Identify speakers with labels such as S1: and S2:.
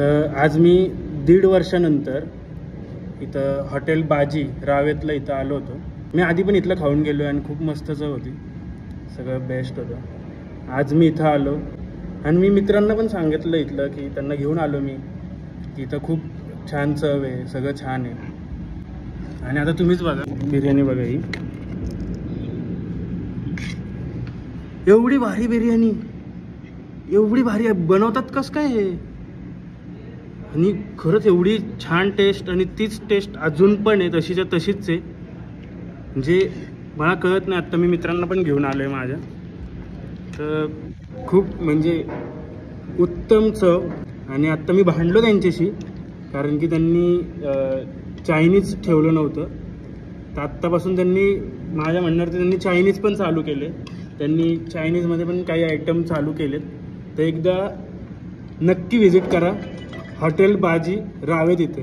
S1: तर आज मी दीड वर्षानंतर इथं हॉटेल बाजी रावेतलं इथं आलो होतो. मी आधी पण इथलं खाऊन गेलो आणि खूप मस्त चव होती. सगळं बेस्ट होतं. आज मी इथं आलो. आणि मी मित्रांना पण सांगितलं इथलं की त्यांना घेऊन आलो मी. की इथं खूप छान चव आहे सगळं छान आहे. आणि आता तुम्हीच बघा. बिर्याणी बघा ही. एवढी भारी बिर्याणी. एवढी भारी बनवतात कसं काय हे? आणि खरंच एवढी छान टेस्ट आणि तीच टेस्ट अजून पण आहे तशीच्या तशीच आहे. म्हणजे मला कळत नाही आत्ता मी मित्रांना पण घेऊन आलो आहे माझ्या. तर खूप म्हणजे उत्तम चव. आणि आत्ता मी भांडलो त्यांच्याशी कारण की त्यांनी चायनीज ठेवलं नव्हतं. तर आत्तापासून त्यांनी माझ्या म्हणण्यावरती त्यांनी चायनीज पण चालू केले. त्यांनी चायनीजमध्ये पण काही आयटम चालू केलेत. तर एकदा नक्की व्हिजिट करा. हॉटेल बाजी रावेत इथे